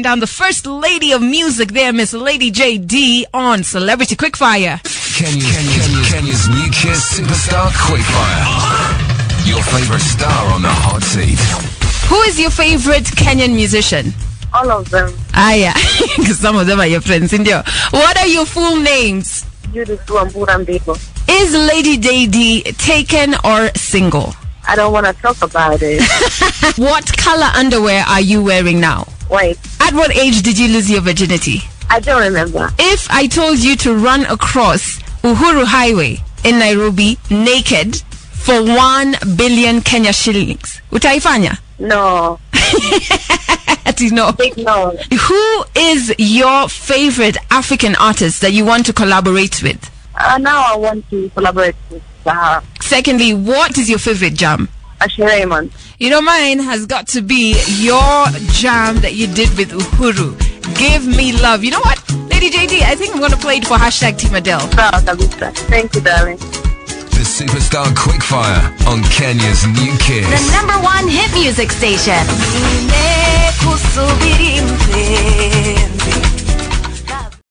down the first lady of music there, Miss Lady Jaydee on Celebrity Quickfire. Kenya, Kenya, Kenya's new kiss superstar Quickfire. Your favorite star on the hot seat. Who is your favorite Kenyan musician? All of them. Ah, yeah, because some of them are your friends, India. What are your full names? Judith Wambura Mbibo. Is Lady Jaydee taken or single? I don't want to talk about it. What color underwear are you wearing now? Wait, At what age did you lose your virginity? I don't remember. If I told you to run across Uhuru Highway in Nairobi naked for 1 billion Kenya shillings, utaifanya? No. No. No. Who is your favorite African artist that you want to collaborate with? Uh, now I want to collaborate with Sahara. Secondly, what is your favorite jam? Ashley Raymond. You know, mine has got to be your jam that you did with Uhuru. Give me love. You know what, Lady Jaydee? I think I'm going to play it for hashtag Team Adelle. Oh, Thank you, darling. The superstar Quickfire on Kenya's new kiss. The number one hit music station. Nimekusubiri mpenzi